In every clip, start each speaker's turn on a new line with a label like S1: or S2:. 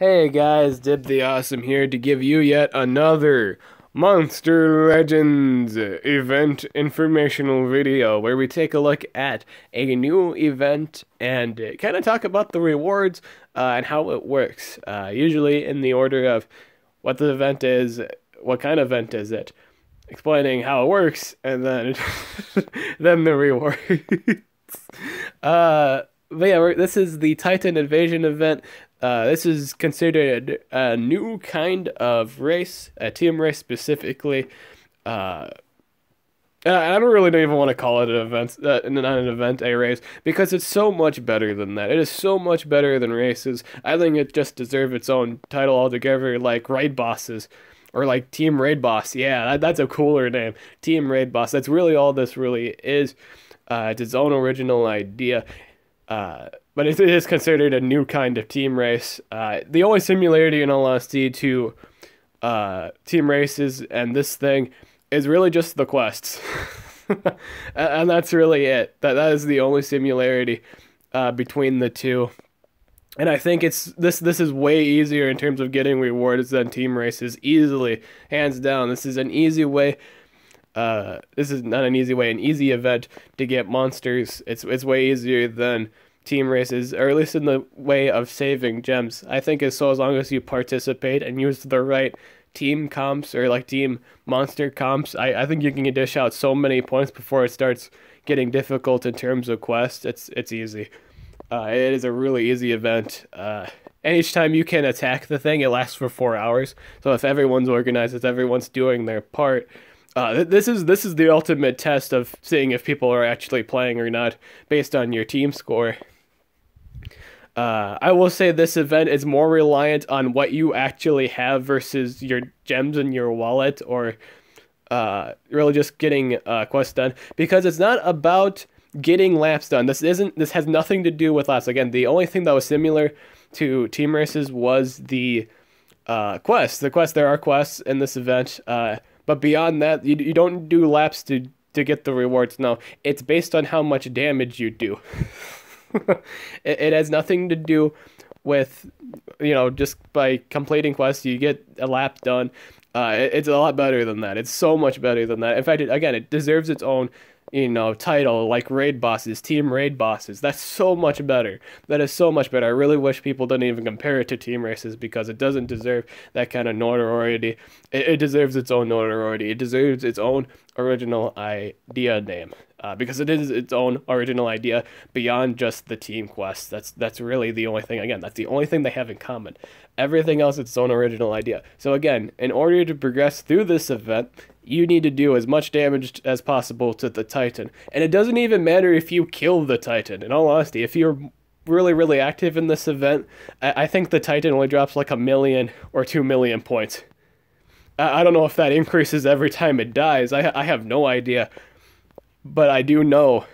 S1: Hey guys, Dib the Awesome here to give you yet another Monster Legends event informational video where we take a look at a new event and kind of talk about the rewards uh, and how it works. Uh, usually in the order of what the event is, what kind of event is it, explaining how it works, and then then the rewards. uh, but yeah, this is the Titan Invasion event. Uh, this is considered a new kind of race, a team race specifically. Uh, I don't really even want to call it an event, uh, not an event, a race, because it's so much better than that. It is so much better than races. I think it just deserves its own title altogether, like raid bosses, or like Team Raid Boss. Yeah, that, that's a cooler name, Team Raid Boss. That's really all this really is. Uh, it's its own original idea. Uh, but it is considered a new kind of team race. Uh, the only similarity, in all honesty, to uh, team races and this thing is really just the quests, and that's really it. That that is the only similarity uh, between the two. And I think it's this this is way easier in terms of getting rewards than team races easily, hands down. This is an easy way uh, this is not an easy way, an easy event to get monsters. It's it's way easier than team races, or at least in the way of saving gems. I think as so as long as you participate and use the right team comps or like team monster comps, I, I think you can dish out so many points before it starts getting difficult in terms of quests. It's it's easy. Uh, it is a really easy event. Uh, and each time you can attack the thing, it lasts for four hours. So if everyone's organized, if everyone's doing their part, uh, this is this is the ultimate test of seeing if people are actually playing or not based on your team score. Uh, I will say this event is more reliant on what you actually have versus your gems in your wallet or uh, really just getting uh, quests done because it's not about getting laps done. This isn't. This has nothing to do with laps. Again, the only thing that was similar to team races was the uh, quests. The quest. There are quests in this event. Uh, but beyond that, you, you don't do laps to, to get the rewards. No, it's based on how much damage you do. it, it has nothing to do with, you know, just by completing quests, you get a lap done. Uh, it, it's a lot better than that. It's so much better than that. In fact, it, again, it deserves its own you know, title like raid bosses, team raid bosses. That's so much better. That is so much better. I really wish people didn't even compare it to team races because it doesn't deserve that kind of notoriety. It, it deserves its own notoriety. It deserves its own original idea name. Uh, because it is its own original idea beyond just the team quest. That's that's really the only thing. Again, that's the only thing they have in common. Everything else, its own original idea. So again, in order to progress through this event, you need to do as much damage as possible to the Titan. And it doesn't even matter if you kill the Titan. In all honesty, if you're really, really active in this event, I, I think the Titan only drops like a million or two million points. I, I don't know if that increases every time it dies. I, I have no idea. But I do know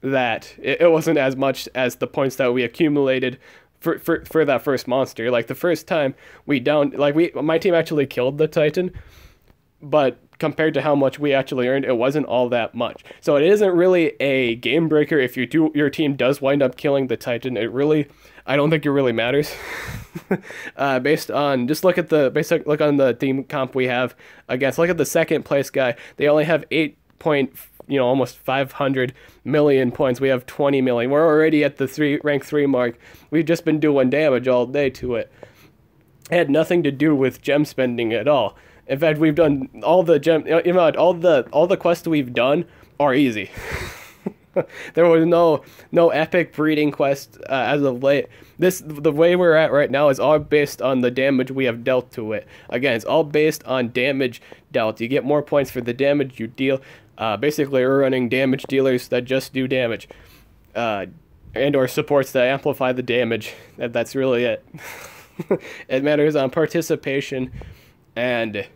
S1: that it, it wasn't as much as the points that we accumulated for, for, for that first monster. Like the first time we downed, like we, my team actually killed the Titan, but compared to how much we actually earned, it wasn't all that much. So it isn't really a game breaker if you do your team does wind up killing the Titan. It really, I don't think it really matters. uh, based on just look at the basic look on the team comp we have against. Look at the second place guy. They only have eight point you know almost 500 million points. We have 20 million. We're already at the three rank three mark. We've just been doing damage all day to it. It had nothing to do with gem spending at all. In fact, we've done all the gem, you know, all the all the quests we've done are easy. there was no no epic breeding quest uh, as of late. This the way we're at right now is all based on the damage we have dealt to it. Again, it's all based on damage dealt. You get more points for the damage you deal. Uh, basically, we're running damage dealers that just do damage, uh, and or supports that amplify the damage. That, that's really it. it matters on participation and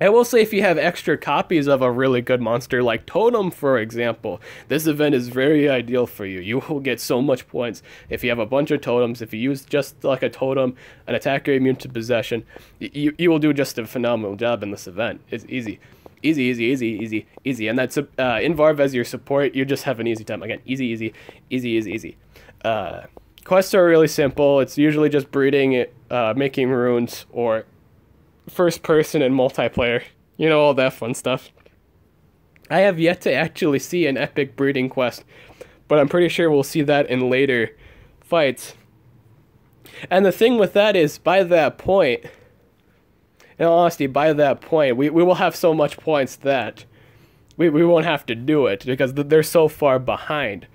S1: I will say if you have extra copies of a really good monster like Totem, for example, this event is very ideal for you. You will get so much points if you have a bunch of totems. If you use just like a totem, an attacker immune to possession, you, you will do just a phenomenal job in this event. It's easy. Easy, easy, easy, easy, easy. And that's uh, Invarv as your support, you just have an easy time. Again, easy, easy, easy, easy, easy. Uh, quests are really simple. It's usually just breeding, uh, making runes, or first person and multiplayer. You know, all that fun stuff. I have yet to actually see an epic breeding quest, but I'm pretty sure we'll see that in later fights. And the thing with that is, by that point, in honesty, by that point, we, we will have so much points that we, we won't have to do it because they're so far behind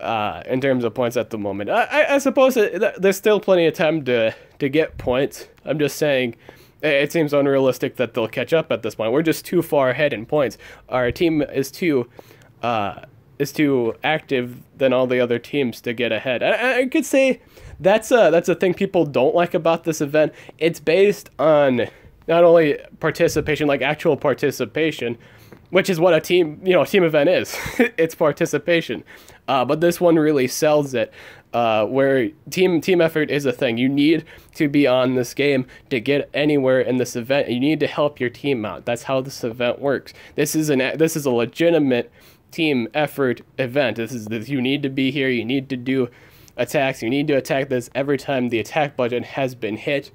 S1: uh, in terms of points at the moment. I, I, I suppose it, there's still plenty of time to, to get points. I'm just saying it seems unrealistic that they'll catch up at this point. We're just too far ahead in points. Our team is too uh, is too active than all the other teams to get ahead. I, I could say that's a that's a thing people don't like about this event. It's based on not only participation, like actual participation, which is what a team you know team event is. it's participation, uh, but this one really sells it. Uh, where team team effort is a thing. You need to be on this game to get anywhere in this event. You need to help your team out. That's how this event works. This is an this is a legitimate team effort event. This is this, you need to be here. You need to do attacks. You need to attack this every time the attack budget has been hit.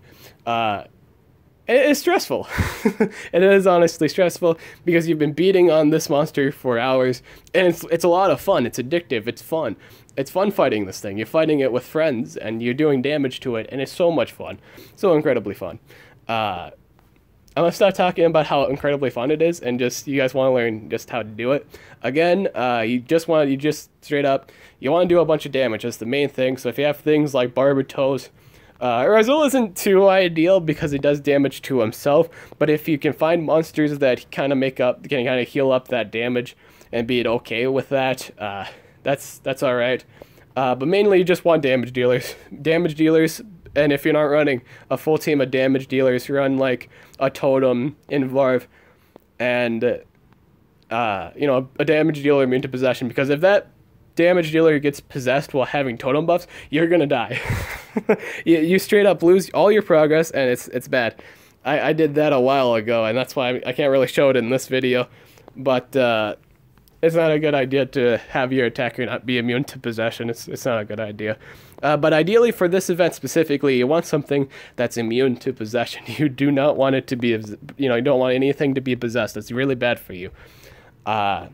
S1: Uh, it's stressful. it is honestly stressful because you've been beating on this monster for hours, and it's it's a lot of fun. It's addictive. It's fun. It's fun fighting this thing. You're fighting it with friends, and you're doing damage to it, and it's so much fun. So incredibly fun. Uh, I'm gonna start talking about how incredibly fun it is, and just you guys want to learn just how to do it. Again, uh, you just want you just straight up you want to do a bunch of damage. That's the main thing. So if you have things like Barbatos, uh, Razul isn't too ideal because he does damage to himself. But if you can find monsters that kind of make up, can kind of heal up that damage and be okay with that, uh, that's that's all right. Uh, but mainly you just want damage dealers. Damage dealers and if you're not running a full team of damage dealers, run like a totem in Varv and uh, you know, a damage dealer into possession because if that damage dealer gets possessed while having totem buffs, you're gonna die. you, you straight up lose all your progress and it's it's bad. I, I did that a while ago and that's why I, I can't really show it in this video, but uh, it's not a good idea to have your attacker not be immune to possession. It's, it's not a good idea. Uh, but ideally, for this event specifically, you want something that's immune to possession. You do not want it to be, you know, you don't want anything to be possessed. It's really bad for you. Uh,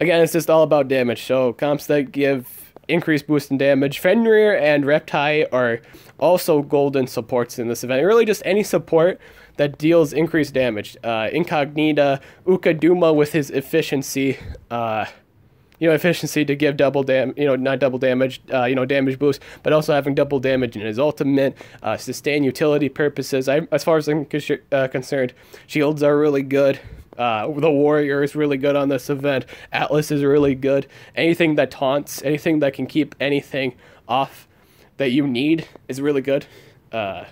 S1: again, it's just all about damage. So comps that give increased boost in damage. Fenrir and Reptai are also golden supports in this event. Really, just any support that deals increased damage. Uh, Incognita, Ukaduma with his efficiency, uh, you know, efficiency to give double dam, you know, not double damage, uh, you know, damage boost, but also having double damage in his ultimate, uh, sustain utility purposes. I, as far as I'm uh, concerned, shields are really good. Uh, the warrior is really good on this event. Atlas is really good. Anything that taunts, anything that can keep anything off that you need is really good. Uh,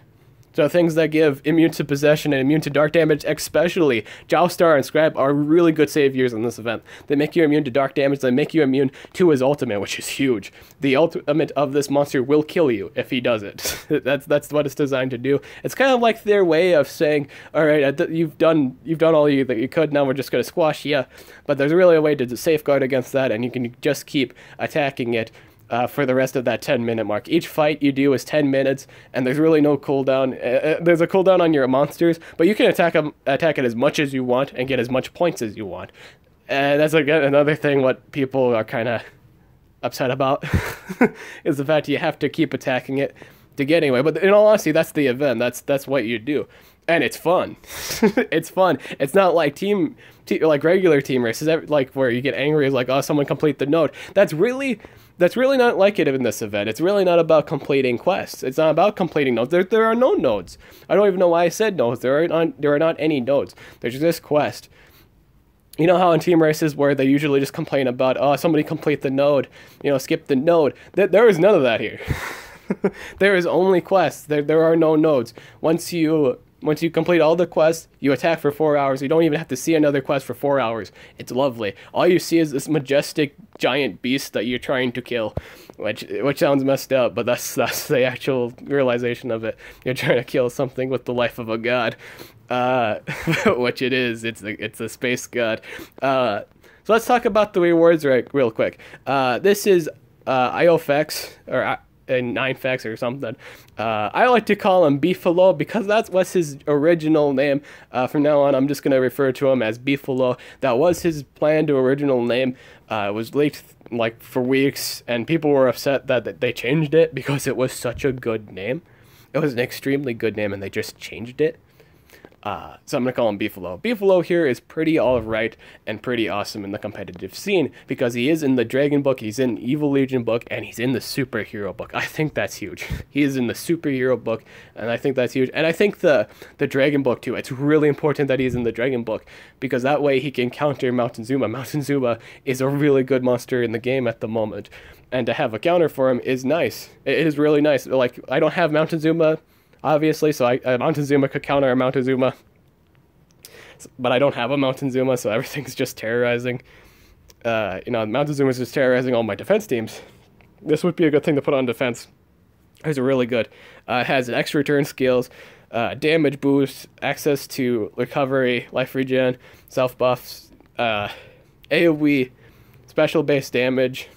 S1: so things that give immune to possession and immune to dark damage, especially Joustar and Scrap, are really good saviors in this event. They make you immune to dark damage, they make you immune to his ultimate, which is huge. The ultimate of this monster will kill you if he does it. that's that's what it's designed to do. It's kind of like their way of saying, all right, you've done you've done all you that you could. Now we're just going to squash you. But there's really a way to safeguard against that, and you can just keep attacking it uh, for the rest of that 10 minute mark. Each fight you do is 10 minutes, and there's really no cooldown. Uh, uh, there's a cooldown on your monsters, but you can attack them, attack it as much as you want and get as much points as you want. And that's again another thing what people are kind of upset about is the fact you have to keep attacking it to get anyway. But in all honesty, that's the event. That's that's what you do, and it's fun. it's fun. It's not like team, like regular team races, like where you get angry, is like oh someone complete the node. That's really that's really not like it in this event. It's really not about completing quests. It's not about completing nodes. There, there are no nodes. I don't even know why I said nodes. There are not, there are not any nodes. There's this quest. You know how in team races where they usually just complain about, oh, somebody complete the node, you know, skip the node. There, there is none of that here. there is only quests. There, there are no nodes. Once you once you complete all the quests, you attack for four hours. You don't even have to see another quest for four hours. It's lovely. All you see is this majestic giant beast that you're trying to kill, which which sounds messed up, but that's that's the actual realization of it. You're trying to kill something with the life of a god, uh, which it is. It's a, it's a space god. Uh, so let's talk about the rewards right real quick. Uh, this is uh, IOFX or uh, Ninefex or something. Uh, I like to call him Beefalo because that's what's his original name. Uh, from now on, I'm just gonna refer to him as Beefalo. That was his planned original name. Uh, it was leaked like for weeks, and people were upset that they changed it because it was such a good name. It was an extremely good name, and they just changed it. Uh, so I'm going to call him Beefalo. Beefalo here is pretty alright and pretty awesome in the competitive scene because he is in the Dragon book, he's in Evil Legion book, and he's in the superhero book. I think that's huge. he is in the superhero book, and I think that's huge. And I think the, the Dragon book too. It's really important that he's in the Dragon book because that way he can counter Montezuma. Mountain Zuma is a really good monster in the game at the moment. And to have a counter for him is nice. It is really nice. Like, I don't have Montezuma obviously, so I, uh, Montezuma could counter a Montezuma. But I don't have a Montezuma, so everything's just terrorizing. Uh, you know, Montezuma is just terrorizing all my defense teams. This would be a good thing to put on defense. It's really good. Uh, it has extra turn skills, uh, damage boost, access to recovery, life regen, self buffs, uh, AoE, special base damage.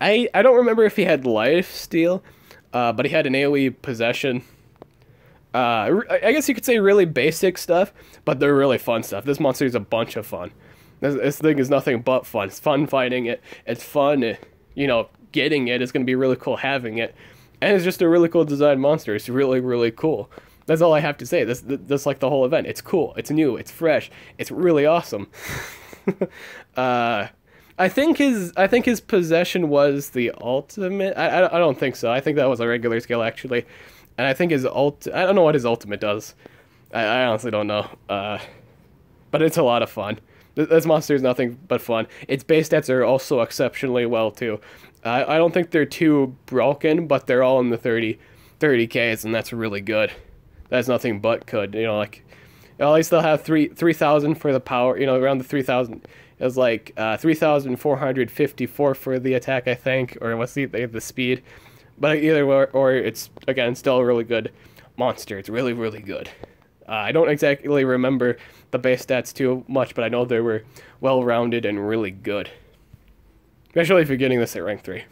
S1: I I don't remember if he had life steal. Uh, but he had an AoE possession. Uh, I guess you could say really basic stuff, but they're really fun stuff. This monster is a bunch of fun. This, this thing is nothing but fun. It's fun fighting it. It's fun, eh, you know, getting it. It's going to be really cool having it. And it's just a really cool design monster. It's really, really cool. That's all I have to say. That's, that's like the whole event. It's cool. It's new. It's fresh. It's really awesome. uh, I think his I think his possession was the ultimate. I, I, I don't think so. I think that was a regular skill actually, and I think his ult. I don't know what his ultimate does. I, I honestly don't know. Uh, but it's a lot of fun. This monster is nothing but fun. Its base stats are also exceptionally well too. I I don't think they're too broken, but they're all in the 30, 30ks, and that's really good. That's nothing but good. You know, like at least they'll have three three thousand for the power. You know, around the three thousand it was like uh, 3,454 for the attack, I think, or what's the the speed. But either way, or it's again still a really good monster. It's really really good. Uh, I don't exactly remember the base stats too much, but I know they were well rounded and really good. Especially if you're getting this at rank three.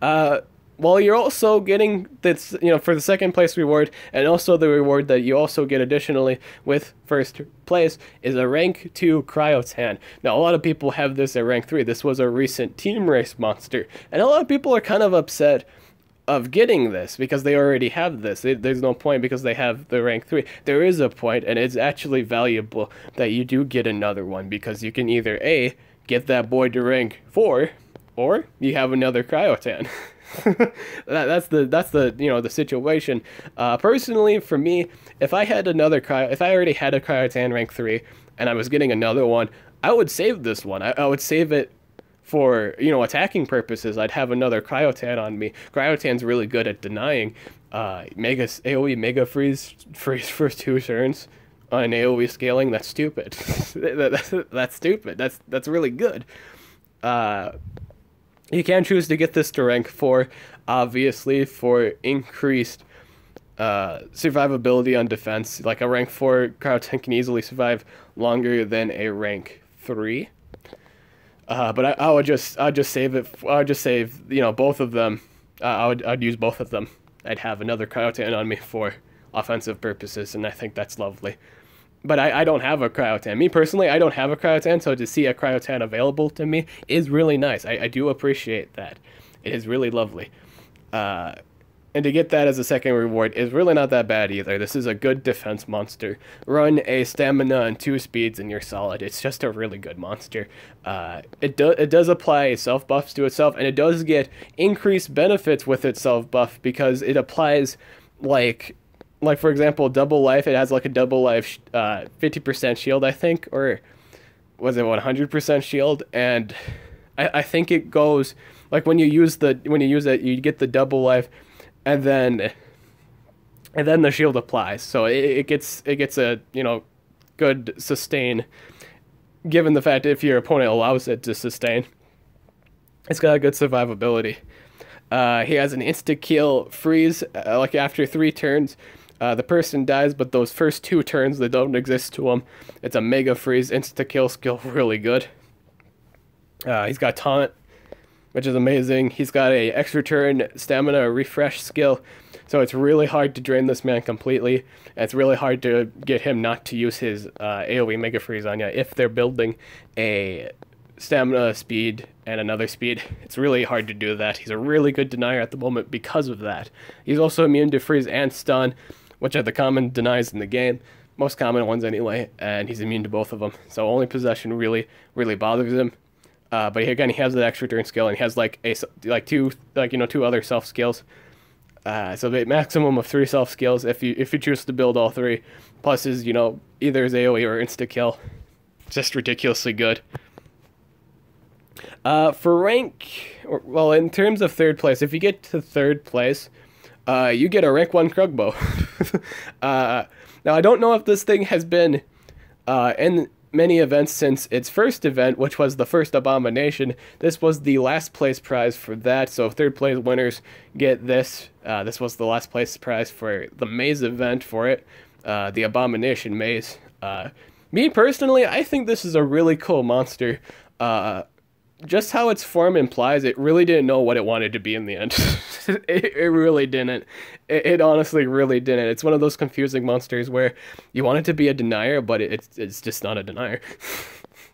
S1: Uh, well, you're also getting this, you know, for the second place reward, and also the reward that you also get additionally with first place is a rank 2 Cryotan. Now, a lot of people have this at rank 3. This was a recent team race monster, and a lot of people are kind of upset of getting this because they already have this. It, there's no point because they have the rank 3. There is a point, and it's actually valuable that you do get another one because you can either A, get that boy to rank 4, or you have another Cryotan. that, that's the that's the you know the situation. Uh, personally, for me, if I had another cryo, if I already had a cryotan rank three and I was getting another one, I would save this one. I, I would save it for you know attacking purposes. I'd have another cryotan on me. Cryotan's really good at denying uh, mega AOE mega freeze freeze for two turns on AOE scaling. That's stupid. that, that, that's stupid. That's that's really good. Uh, you can choose to get this to rank 4, obviously, for increased uh, survivability on defense. Like a rank 4 Cryotan can easily survive longer than a rank 3. Uh, but I, I would just I'd just save it. I would just save you know both of them. Uh, I would I'd use both of them. I'd have another cryotan on me for offensive purposes, and I think that's lovely but I, I don't have a cryotan. Me personally, I don't have a cryotan, so to see a cryotan available to me is really nice. I, I do appreciate that. It is really lovely. Uh, and to get that as a second reward is really not that bad either. This is a good defense monster. Run a stamina and two speeds and you're solid. It's just a really good monster. Uh, it, do, it does apply self buffs to itself and it does get increased benefits with its self buff because it applies like like for example, double life. It has like a double life, uh, fifty percent shield, I think, or was it one hundred percent shield? And I, I think it goes like when you use the when you use it, you get the double life, and then and then the shield applies. So it, it gets it gets a you know good sustain, given the fact if your opponent allows it to sustain. It's got a good survivability. Uh, he has an insta kill freeze, uh, like after three turns. Uh, the person dies, but those first two turns that don't exist to him, it's a mega freeze, insta kill skill, really good. Uh, he's got taunt. which is amazing. He's got a extra turn stamina refresh skill, so it's really hard to drain this man completely. It's really hard to get him not to use his uh, AoE Mega Freeze on you if they're building a stamina speed and another speed. It's really hard to do that. He's a really good denier at the moment because of that. He's also immune to freeze and stun, which are the common denies in the game. Most common ones anyway, and he's immune to both of them. So only possession really, really bothers him. Uh, but he, again, he has that extra turn skill, and he has like a like two like you know two other self skills. Uh, so the maximum of three self skills if you if you choose to build all three, plus is you know either his AOE or insta kill, just ridiculously good. Uh, for rank, well, in terms of third place, if you get to third place, uh, you get a rank one Krugbo. uh, now I don't know if this thing has been uh, in many events since its first event, which was the first Abomination. This was the last place prize for that, so third place winners get this. Uh, this was the last place prize for the Maze event for it, uh, the Abomination Maze. Uh, me personally, I think this is a really cool monster. Just how its form implies, it really didn't know what it wanted to be in the end. it, it really didn't. It, it, honestly really didn't. It's one of those confusing monsters where you want it to be a denier, but it, it's it's just not a denier.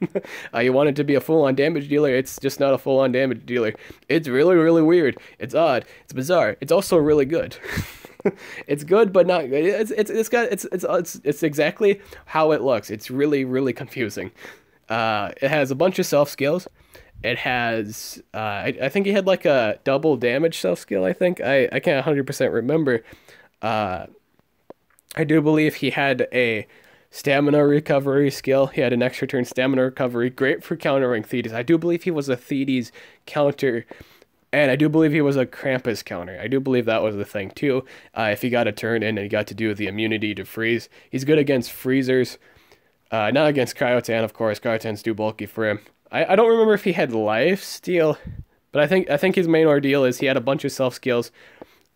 S1: uh, you want it to be a full-on damage dealer, it's just not a full-on damage dealer. It's really really weird. It's odd. It's bizarre. It's also really good. it's good, but not good. It's it's it's got it's it's it's it's exactly how it looks. It's really really confusing. Uh, it has a bunch of self skills it has uh, I, I think he had like a double damage self skill i think i, I can't 100% remember uh, i do believe he had a stamina recovery skill he had an extra turn stamina recovery great for countering thetis i do believe he was a thetis counter and I do believe he was a Krampus counter. I do believe that was the thing too. Uh, if he got a turn in and he got to do the immunity to freeze, he's good against freezers. Uh, not against Cryotan, of course. Cryotan's too bulky for him. I, I don't remember if he had life steal, but I think I think his main ordeal is he had a bunch of self skills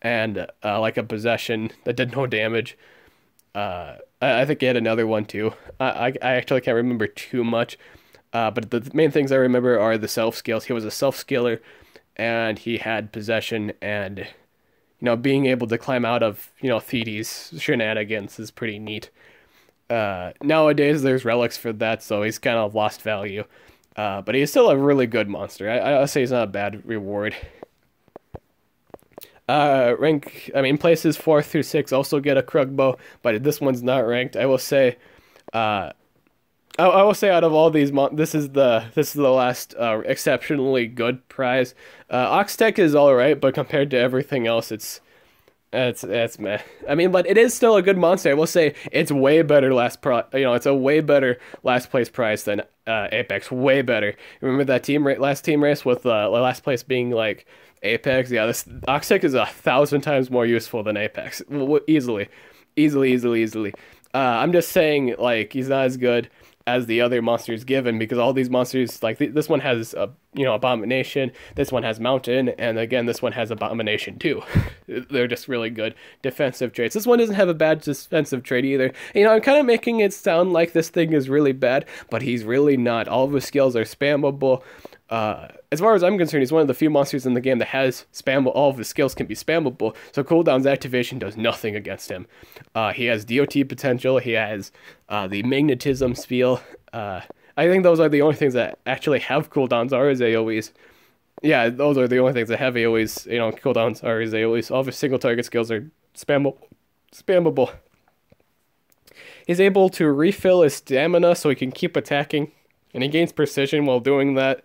S1: and uh, like a possession that did no damage. Uh, I, I think he had another one too. I, I actually can't remember too much, uh, but the main things I remember are the self skills. He was a self skiller, and he had possession and you know being able to climb out of you know Thetis shenanigans is pretty neat. Uh, nowadays there's relics for that, so he's kind of lost value. Uh, but he's still a really good monster. I, I'll say he's not a bad reward. Uh, rank, I mean, places 4 through 6 also get a Krugbo, but this one's not ranked. I will say, uh, I, I will say out of all these, mon- this is the this is the last uh, exceptionally good prize. Uh, Oxtec is alright, but compared to everything else, it's it's that's meh. I mean, but it is still a good monster. I will say it's way better last pro. You know, it's a way better last place prize than uh, Apex. Way better. Remember that team ra- last team race with uh, last place being like Apex? Yeah, this Oxtec is a thousand times more useful than Apex. Easily, easily, easily, easily. Uh, I'm just saying, like he's not as good as the other monsters given because all these monsters like th- this one has a you know abomination this one has mountain and again this one has abomination too they're just really good defensive traits this one doesn't have a bad defensive trait either you know i'm kind of making it sound like this thing is really bad but he's really not all of his skills are spammable uh, as far as I'm concerned, he's one of the few monsters in the game that has spammable. All of his skills can be spammable, so cooldown's activation does nothing against him. Uh, he has DOT potential. He has uh, the magnetism spiel. I think those are the only things that actually have cooldowns are his AOE's. Yeah, those are the only things that have AOE's. You know, cooldowns are his AOE's. All of his single target skills are spammable. Spammable. He's able to refill his stamina so he can keep attacking, and he gains precision while doing that.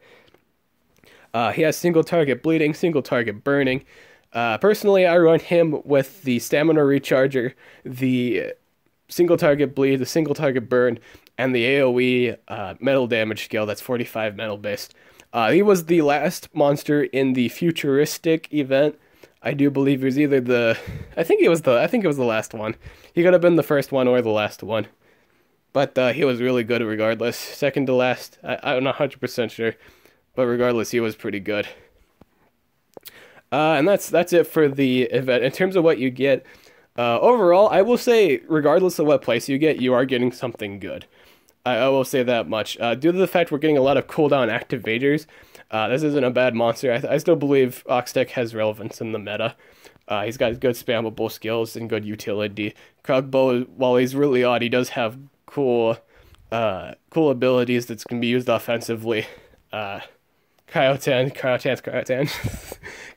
S1: Uh, he has single target bleeding, single target burning. Uh, personally, I run him with the stamina recharger, the single target bleed, the single target burn, and the AoE uh, metal damage skill that's 45 metal based. Uh, he was the last monster in the futuristic event. I do believe he was either the, I think he was the, I think it was the last one. He could have been the first one or the last one, but uh, he was really good regardless. Second to last, I, I'm not 100% sure. But regardless, he was pretty good. Uh, and that's that's it for the event. In terms of what you get, uh, overall, I will say, regardless of what place you get, you are getting something good. I, I will say that much. Uh, due to the fact we're getting a lot of cooldown activators, Uh, this isn't a bad monster. I, I still believe Oxtec has relevance in the meta. Uh, he's got good spammable skills and good utility. Krugbo, while he's really odd, he does have cool, uh, cool abilities that can be used offensively. Uh, Cryotan, Cryotan's Cryotan.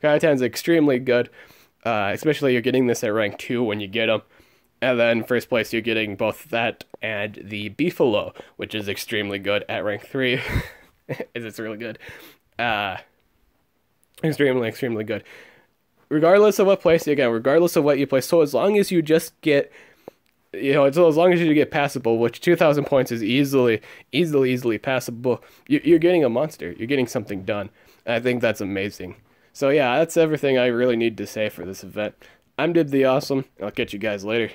S1: Cryotan's extremely good, uh, especially you're getting this at rank 2 when you get him. And then first place, you're getting both that and the Beefalo, which is extremely good at rank 3. is it's really good. Uh, extremely, extremely good. Regardless of what place, again, regardless of what you play, so as long as you just get you know, so as long as you get passable, which 2,000 points is easily, easily, easily passable, you're getting a monster. You're getting something done. And I think that's amazing. So yeah, that's everything I really need to say for this event. I'm Dib the Awesome. I'll catch you guys later.